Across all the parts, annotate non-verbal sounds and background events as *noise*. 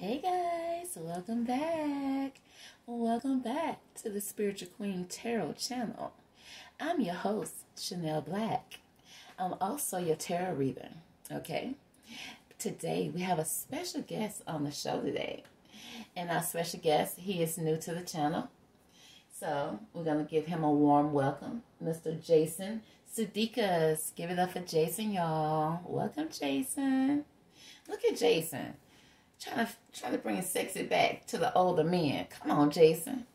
Hey guys, welcome back. Welcome back to the Spiritual Queen Tarot channel. I'm your host, Shannel Black. I'm also your tarot reader, okay? Today we have a special guest on the show today. And our special guest, he is new to the channel. So we're going to give him a warm welcome, Mr. Jason Sudeikis. Give it up for Jason, y'all. Welcome, Jason. Look at Jason. Trying to, trying to bring sexy back to the older men. Come on, Jason.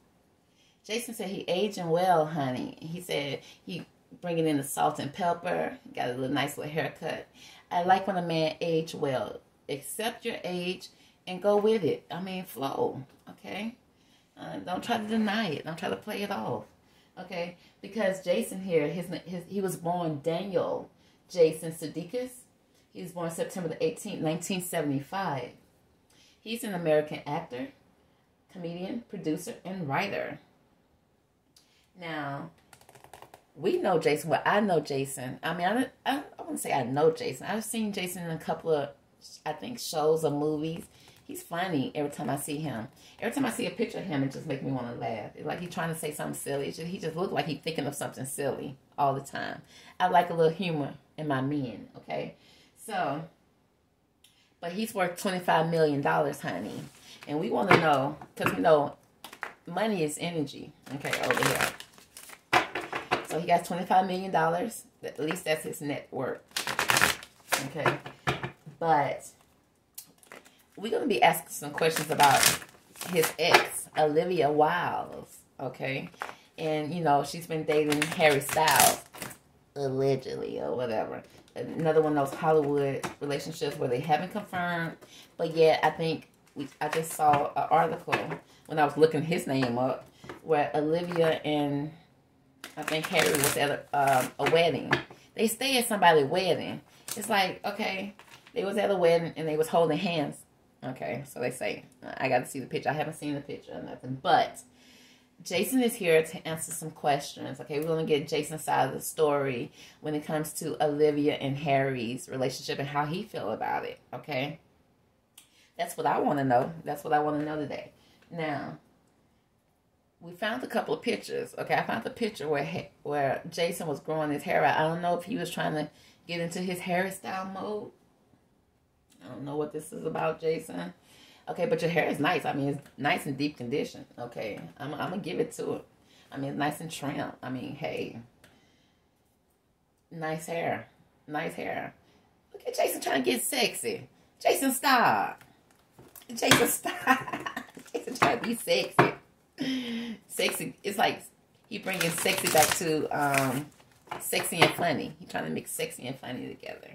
Jason said he aging well, honey. He said he bringing in the salt and pepper. Got a little nice little haircut. I like when a man age well. Accept your age and go with it. I mean, flow. Okay. Uh, don't try to deny it. Don't try to play it off. Okay. Because Jason here, his, his he was born Daniel Jason Sudeikis. He was born September the 18th, 1975. He's an American actor, comedian, producer, and writer. Now, we know Jason. Well, I know Jason. I mean, I, I, I wouldn't say I know Jason. I've seen Jason in a couple of, I think, shows or movies. He's funny every time I see him. Every time I see a picture of him, it just makes me want to laugh. It's like he's trying to say something silly. Just, he just looks like he's thinking of something silly all the time. I like a little humor in my men, okay? So, but he's worth $25 million, honey. And we want to know, because we know money is energy, okay, over here. So he got $25 million. At least that's his net worth. Okay. But we're going to be asking some questions about his ex, Olivia Wilde. Okay. And, you know, she's been dating Harry Styles, allegedly, or whatever another one of those Hollywood relationships where they haven't confirmed, but yet I think we, I just saw an article when I was looking his name up where Olivia and I think Harry was at a, um, a wedding. They stay at somebody's wedding. It's like okay, they was at a wedding and they was holding hands. Okay, so they say I got to see the picture. I haven't seen the picture or nothing, but Jason is here to answer some questions. Okay, we're going to get Jason's side of the story when it comes to Olivia and Harry's relationship and how he feel about it. Okay, that's what I want to know. That's what I want to know today. Now, we found a couple of pictures. Okay, I found the picture where where Jason was growing his hair out. I don't know if he was trying to get into his hairstyle mode. I don't know what this is about, Jason. Okay, but your hair is nice. I mean, it's nice and deep condition. Okay, I'm, I'm gonna give it to it. I mean, it's nice and trim. I mean, hey, nice hair, nice hair. Look at Jason trying to get sexy. Jason, stop. Jason, stop. *laughs* Jason trying to be sexy. Sexy. It's like he bringing sexy back to um, sexy and funny. He trying to mix sexy and funny together.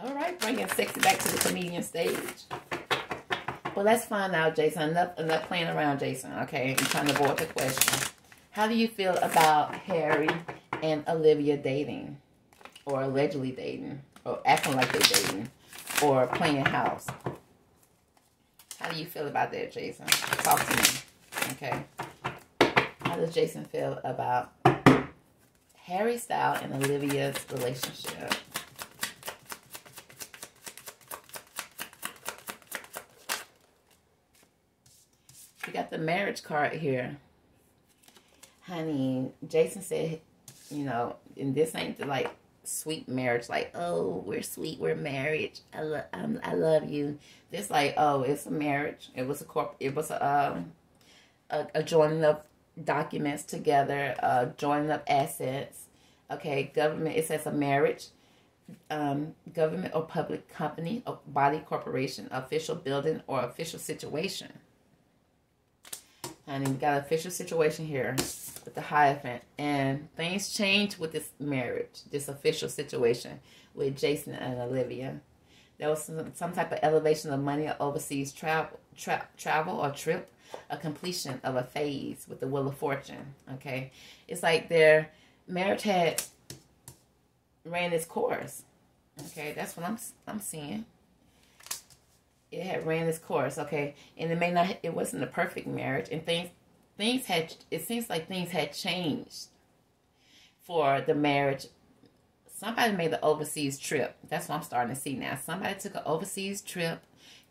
All right, bringing sexy back to the comedian stage. Well, let's find out, Jason. Enough, enough playing around, Jason. Okay, I'm trying to avoid the question. How do you feel about Harry and Olivia dating, or allegedly dating, or acting like they're dating, or playing house? How do you feel about that, Jason? Talk to me. Okay. How does Jason feel about Harry Styles and Olivia's relationship? We the marriage card here. Honey, Jason said, you know, and this ain't the like sweet marriage, like, oh, we're sweet, we're married. I, lo- I'm, I love you. This like, oh, it's a marriage. It was a corp. It was a, um, a, a joining of documents together, uh, joining of assets. Okay, government. It says a marriage. Um, government or public company, or body corporation, official building, or official situation. And we got an official situation here with the Hierophant. And things changed with this marriage, this official situation with Jason and Olivia. There was some, some type of elevation of money or overseas travel, tra travel or trip, a completion of a phase with the Wheel of Fortune. Okay. It's like their marriage had ran its course. Okay. That's what I'm, I'm seeing it had ran its course, okay, and it may not, it wasn't a perfect marriage, and things, things had, it seems like things had changed for the marriage somebody made the overseas trip. That's what I'm starting to see now. Somebody took an overseas trip,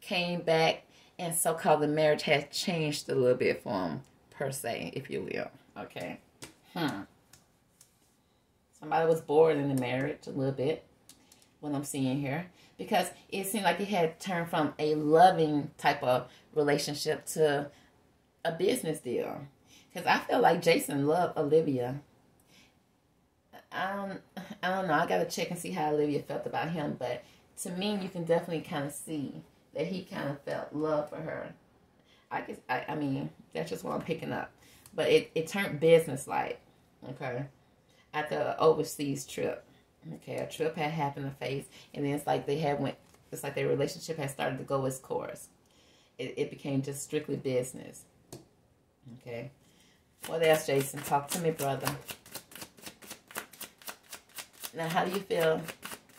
came back, and so-called the marriage has changed a little bit for them, per se, if you will. Okay. Hmm. Somebody was bored in the marriage a little bit, what I'm seeing here. Because it seemed like it had turned from a loving type of relationship to a business deal. Because I feel like Jason loved Olivia. I don't, I don't know. I got to check and see how Olivia felt about him. But to me, you can definitely kind of see that he kind of felt love for her. I guess, I, I mean, that's just what I'm picking up. But it, it turned business like, okay, after an overseas trip. Okay, a trip had happened to face, and then it's like they had went, it's like their relationship had started to go its course. It, it became just strictly business. Okay. What else, Jason? Talk to me, brother. Now, how do you feel?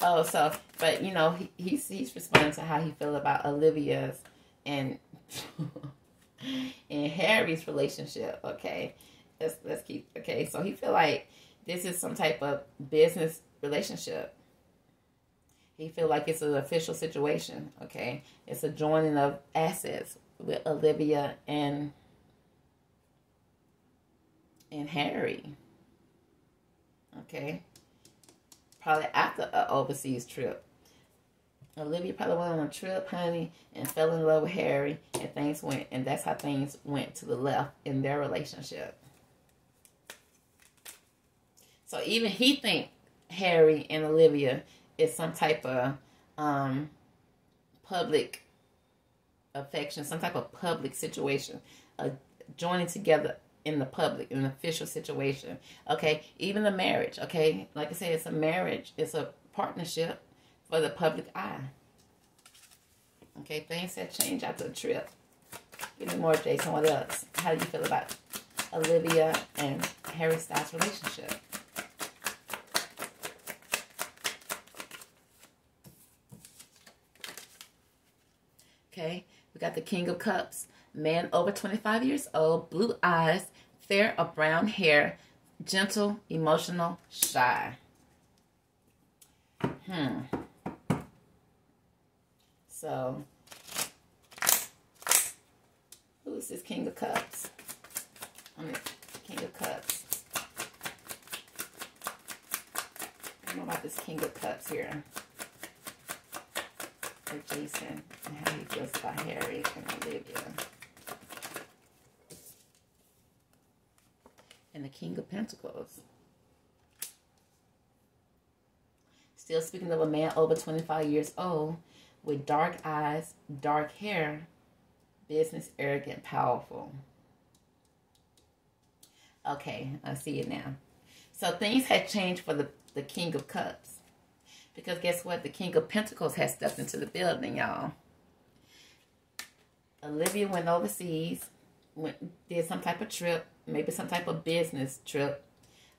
Oh, so, but you know, he, he's he's responding to how he feel about Olivia's and *laughs* and Harry's relationship. Okay, let's let's keep. Okay, so he feel like this is some type of business relationship. He feel like it's an official situation. Okay, it's a joining of assets with Olivia and and Harry. Okay. Probably after an overseas trip. Olivia probably went on a trip, honey, and fell in love with Harry, and things went, and that's how things went to the left in their relationship. So even he think Harry and Olivia is some type of um, public affection, some type of public situation, uh, joining together in the public, in an official situation. Okay, even the marriage. Okay, like I said, it's a marriage. It's a partnership for the public eye. Okay, things have changed after the trip. Give me more, Jason. What else? How do you feel about Olivia and Harry Styles' relationship? Okay, we got the King of Cups. Man over 25 years old, blue eyes, fair or brown hair, gentle, emotional, shy. Hmm. So, who is this King of Cups? I mean, King of Cups. I don't know about this King of Cups here. For Jason and how he feels about Harry and Olivia. And the King of Pentacles. Still speaking of a man over 25 years old with dark eyes, dark hair, business, arrogant, powerful. Okay, I see it now. So things had changed for the, the King of Cups. Because guess what? The King of Pentacles has stepped into the building, y'all. Olivia went overseas, went did some type of trip, maybe some type of business trip,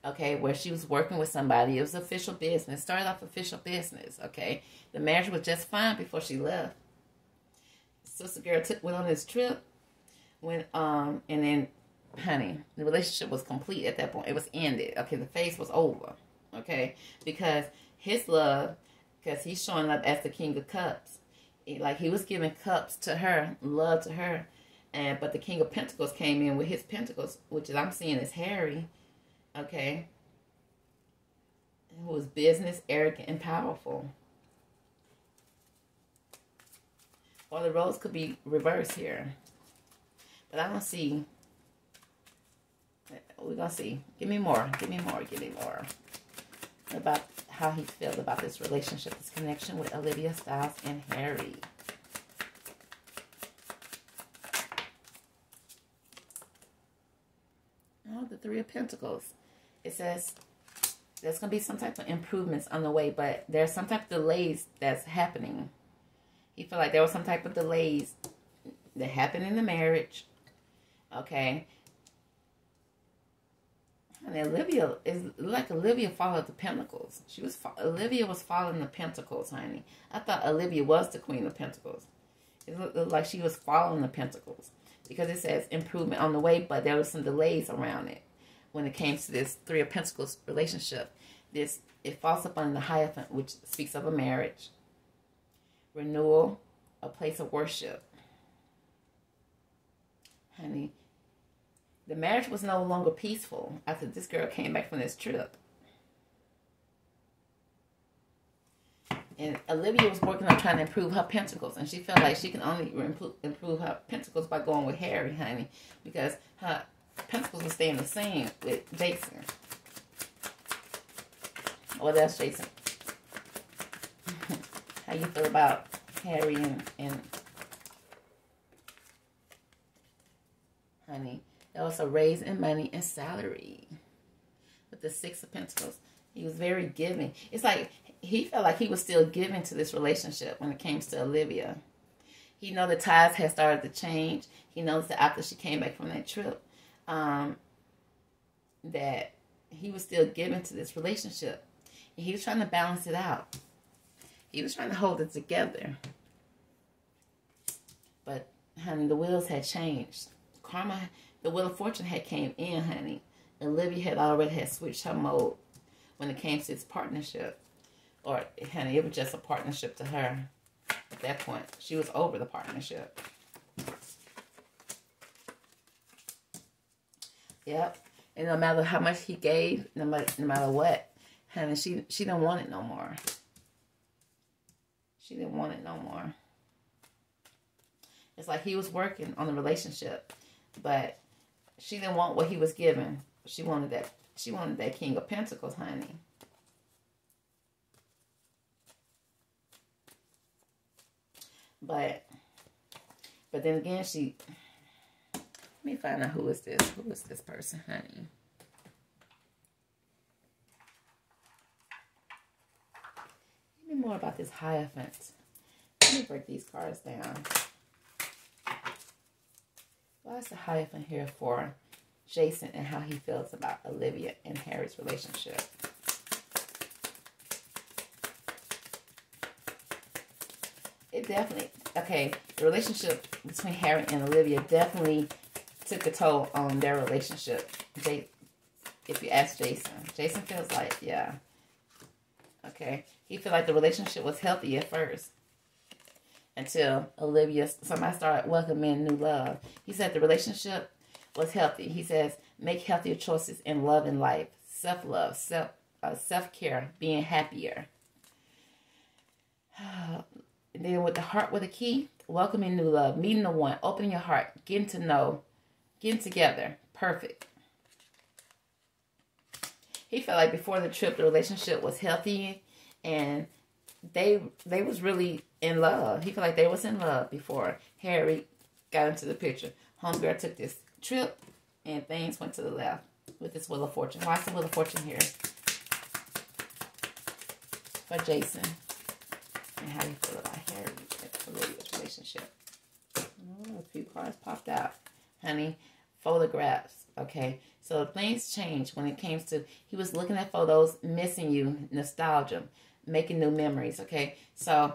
okay, where she was working with somebody. It was official business. Started off official business, okay. The marriage was just fine before she left. Sister girl took went on this trip, went um, and then, honey, the relationship was complete at that point. It was ended. Okay, the phase was over. Okay, because his love, because he's showing up as the King of Cups. Like he was giving cups to her, love to her, and but the King of Pentacles came in with his pentacles, which is I'm seeing is Harry okay, who was business, arrogant, and powerful. Or the roles could be reversed here. But I don't see. We're going to see. Give me more. Give me more. Give me more. About how he felt about this relationship, this connection with Olivia Styles and Harry. Oh, the Three of Pentacles it says there's going to be some type of improvements on the way, but there's some type of delays that's happening. He felt like there was some type of delays that happened in the marriage. Okay. And Olivia is like Olivia followed the pentacles. She was Olivia was following the pentacles, honey. I thought Olivia was the queen of pentacles. It looked like she was following the pentacles because it says improvement on the way, but there was some delays around it when it came to this Three of Pentacles relationship. this it falls upon the Hierophant, which speaks of a marriage, renewal, a place of worship. Honey, the marriage was no longer peaceful after this girl came back from this trip. And Olivia was working on trying to improve her pentacles, and she felt like she can only improve her pentacles by going with Harry, honey, because her pentacles were staying the same with Jason. What else, Jason? *laughs* How you feel about Harry and, and honey? There was a raise in money and salary with the Six of Pentacles. He was very giving. It's like he felt like he was still giving to this relationship when it came to Olivia. He know the ties had started to change. He knows that after she came back from that trip, um, that he was still giving to this relationship. And he was trying to balance it out. He was trying to hold it together. But, honey, the wheels had changed. Karma, the wheel of fortune had came in, honey. Olivia had already had switched her mode when it came to this partnership. Or, honey, it was just a partnership to her at that point. She was over the partnership. Yep. And no matter how much he gave, no matter, no matter what, honey, she she didn't want it no more. She didn't want it no more. It's like he was working on the relationship, but she didn't want what he was given. She wanted that. She wanted that King of Pentacles, honey. But, but then again, she. Let me find out who is this. Who is this person, honey? Give me more about this Hierophant. Let me break these cards down. Is the Hierophant here for Jason and how he feels about Olivia and Harry's relationship? It definitely, okay, the relationship between Harry and Olivia definitely took a toll on their relationship. if you ask Jason, Jason feels like, yeah, okay, he felt like the relationship was healthy at first until Olivia, somebody started welcoming new love. He said the relationship was healthy. He says, make healthier choices in love and life, self love, self uh, self care, being happier. *sighs* and then with the heart with a key, welcoming new love, meeting the one, opening your heart, getting to know, getting together, perfect. He felt like before the trip, the relationship was healthy and they they was really in love. He felt like they was in love before Harry got into the picture. Homegirl took this trip and things went to the left with this Wheel of Fortune. Why is the Wheel of Fortune here? For Jason. And how do you feel about Harry and Olivia's relationship? Oh, a few cards popped out. Honey, photographs. Okay. So things changed when it came to, he was looking at photos, missing you, nostalgia making new memories. Okay, so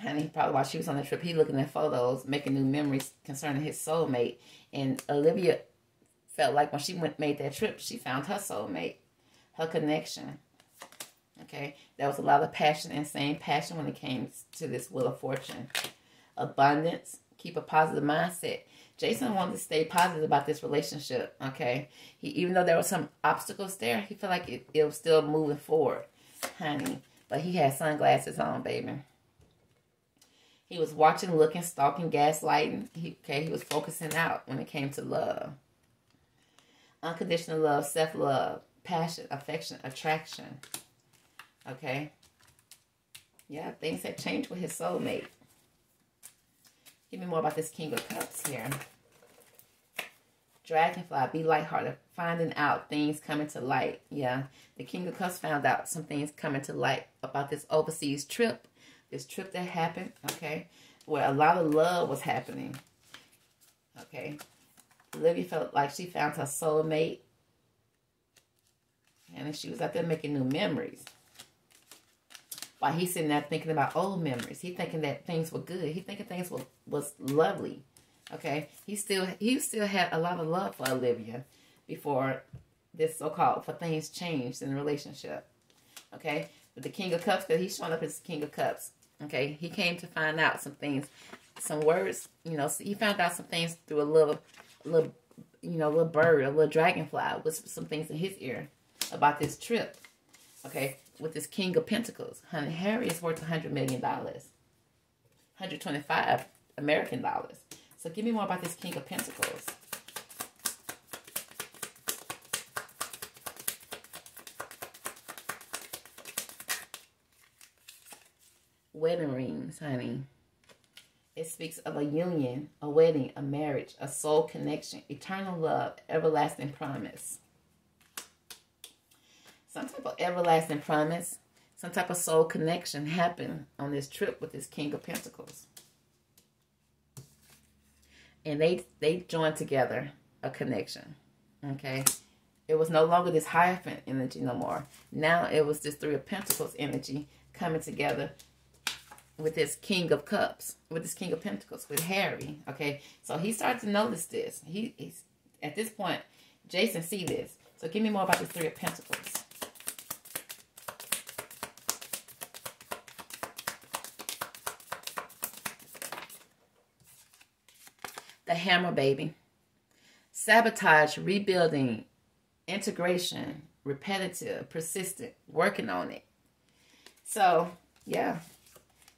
honey, probably while she was on the trip, he looking at photos, making new memories concerning his soulmate. And Olivia felt like when she went made that trip, she found her soulmate, her connection. Okay, there was a lot of passion and same passion when it came to this Wheel of Fortune. Abundance, keep a positive mindset. Jason wanted to stay positive about this relationship. Okay, he even though there were some obstacles there, he felt like it, it was still moving forward honey. But he had sunglasses on, baby. He was watching, looking, stalking, gaslighting. He, okay, he was focusing out when it came to love. Unconditional love, self-love, passion, affection, attraction. Okay? Yeah, things have changed with his soulmate. Give me more about this King of Cups here. Dragonfly, be lighthearted, finding out things coming to light. Yeah, the King of Cups found out some things coming to light about this overseas trip, this trip that happened, okay, where a lot of love was happening. Okay, Olivia felt like she found her soulmate, and she was out there making new memories. While he's sitting there thinking about old memories, he thinking that things were good. He thinking things were, was lovely. Okay, he still he still had a lot of love for Olivia before this so-called for things changed in the relationship. Okay, with the King of Cups, because he's showing up as King of Cups. Okay, he came to find out some things, some words. You know, he found out some things through a little, little, you know, little bird, a little dragonfly, with some things in his ear about this trip. Okay, with this King of Pentacles, honey, Harry is worth a hundred million dollars, hundred twenty-five American dollars. So give me more about this King of Pentacles. wedding rings, honey. It speaks of a union, a wedding, a marriage, a soul connection, eternal love, everlasting promise. Some type of everlasting promise, some type of soul connection happened on this trip with this King of Pentacles. And they they joined together a connection. Okay. It was no longer this Hierophant energy no more. Now it was this Three of Pentacles energy coming together with this King of Cups, with this King of Pentacles, with Harry. Okay, so he started to notice this. He, he's at this point, Jason see this. So give me more about the Three of Pentacles. The Hammer Baby. Sabotage, rebuilding, integration, repetitive, persistent, working on it. So, yeah,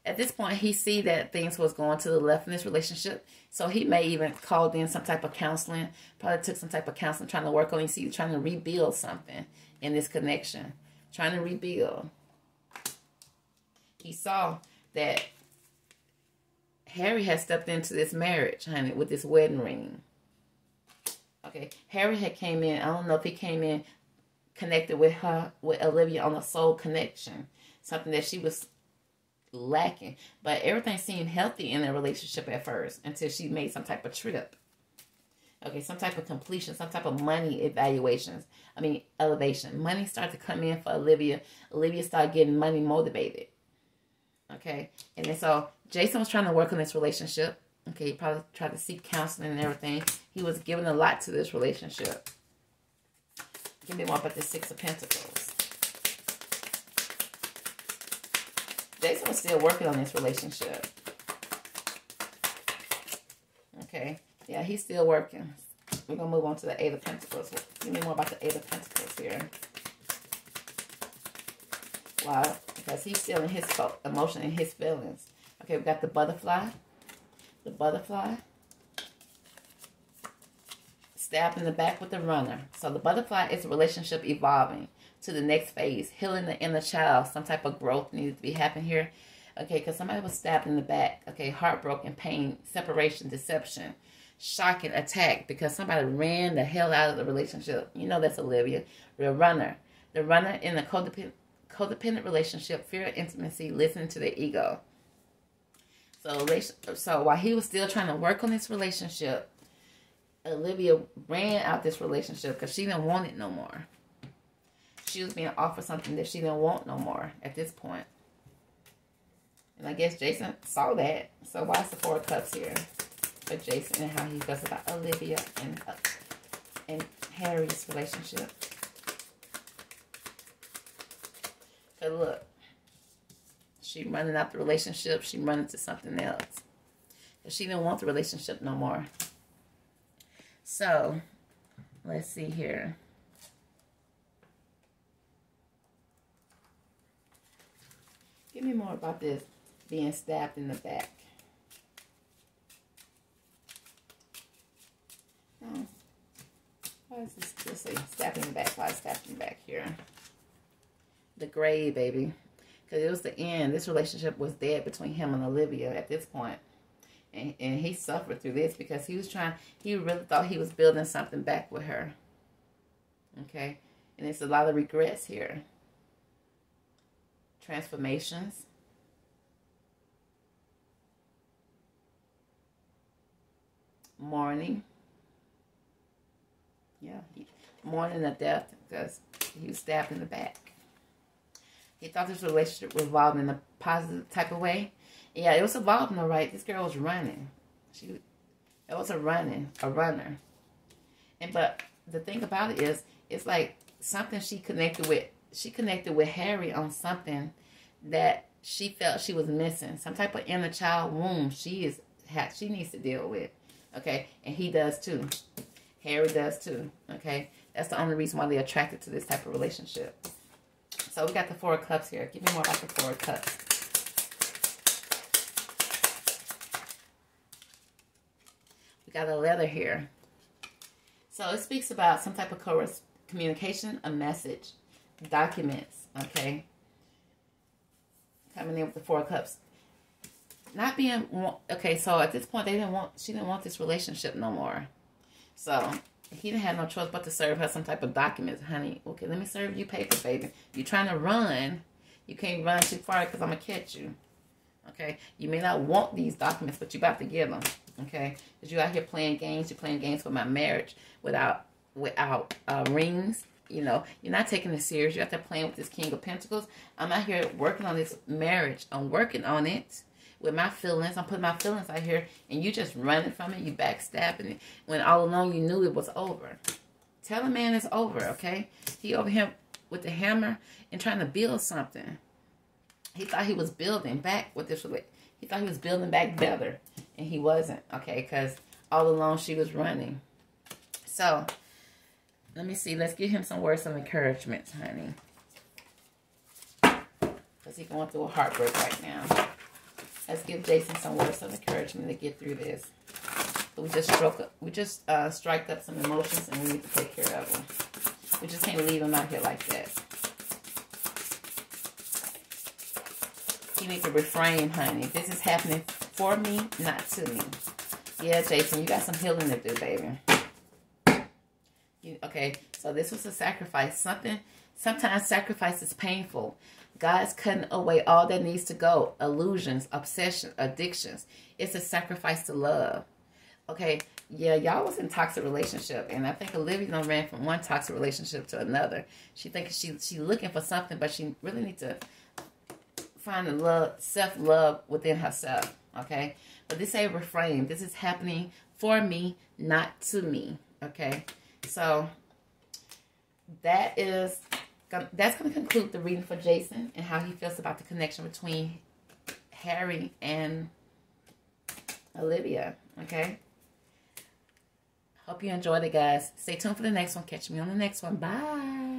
at this point, he see that things was going to the left in this relationship. So he may even called in some type of counseling, probably took some type of counseling, trying to work on it. See, trying to rebuild something in this connection, trying to rebuild. He saw that Harry had stepped into this marriage, honey, with this wedding ring. Okay, Harry had came in. I don't know if he came in connected with her, with Olivia on a soul connection, something that she was lacking. But everything seemed healthy in their relationship at first until she made some type of trip. Okay, some type of completion, some type of money evaluations. I mean, elevation. Money started to come in for Olivia. Olivia started getting money motivated. Okay, and then so Jason was trying to work on this relationship. Okay, he probably tried to seek counseling and everything. He was giving a lot to this relationship. Give me more about the Six of Pentacles. Jason was still working on this relationship. Okay. Yeah, he's still working. We're going to move on to the Eight of Pentacles. Give me more about the Eight of Pentacles here. Wow. Because he's still in his emotion and his feelings. Okay, we got the butterfly. The butterfly. Stab in the back with the runner. So the butterfly is a relationship evolving to the next phase, healing the inner child. Some type of growth needed to be happening here. Okay, because somebody was stabbed in the back. Okay, heartbroken, pain, separation, deception, shocking, attack because somebody ran the hell out of the relationship. You know that's Olivia. The runner. The runner in the codependent, codependent relationship, fear of intimacy, listening to the ego. So, so while he was still trying to work on this relationship, Olivia ran out this relationship because she didn't want it no more she was being offered something that she didn't want no more at this point. And I guess Jason saw that. So why is the Four of Cups here for Jason and how he feels about Olivia and, uh, and Harry's relationship? But look, she running out the relationship. She running to something else. She didn't want the relationship no more. So, let's see here. Give me more about this being stabbed in the back. Oh. Why is this, see, stabbed in the back, why is stabbed in the back here? The gray, baby. Because it was the end. This relationship was dead between him and Olivia at this point. And, and he suffered through this because he was trying, he really thought he was building something back with her. Okay? And it's a lot of regrets here transformations. Mourning. Yeah, mourning the death because he was stabbed in the back. He thought this relationship was evolved in a positive type of way. Yeah, it was evolving all right. This girl was running. She, it was a running, a runner. And but the thing about it is, it's like something she connected with. She connected with Harry on something that she felt she was missing. Some type of inner child wound she is had. she needs to deal with. Okay, and he does too. Harry does too. Okay, that's the only reason why they're attracted to this type of relationship. So we got the Four of Cups here. Give me more about the Four of Cups. We got a letter here. So it speaks about some type of communication, a message, documents, okay? Coming in with the Four of Cups. Not being, okay, so at this point, they didn't want, she didn't want this relationship no more. So he didn't have no choice but to serve her some type of documents, honey. Okay, let me serve you paper, baby. You're trying to run. You can't run too far because I'm going to catch you. Okay? You may not want these documents, but you about to give them. Okay? Because you out here playing games. You're playing games for my marriage without without uh, rings. You know, you're not taking it serious. You're out there playing with this King of Pentacles. I'm out here working on this marriage. I'm working on it with my feelings. I'm putting my feelings out here, and you just running from it. You backstabbing it when all along you knew it was over. Tell a man it's over, okay? He over here with the hammer and trying to build something. He thought he was building back with this. He thought he was building back better, and he wasn't, okay? Because all along she was running. So, let me see. Let's give him some words of encouragement, honey. Because he's going through a heartbreak right now. Let's give Jason some words of encouragement to get through this. we just struck up, we just uh, striked up some emotions and we need to take care of them. We just can't leave them out here like that. You need to refrain, honey. This is happening for me, not to me. Yeah, Jason, you got some healing to do, baby. You, okay, so this was a sacrifice. Something, sometimes sacrifice is painful. God's cutting away all that needs to go. Illusions, obsession, addictions. It's a sacrifice to love. Okay, yeah, y'all was in toxic relationship, and I think Olivia done ran from one toxic relationship to another. She thinks she she looking for something, but she really needs to find the love, self love within herself. Okay, but this ain't refrain. This is happening for me, not to me. Okay, so that is that's going to conclude the reading for Jason and how he feels about the connection between Harry and Olivia. Okay. Hope you enjoyed it, guys. Stay tuned for the next one. Catch me on the next one. Bye.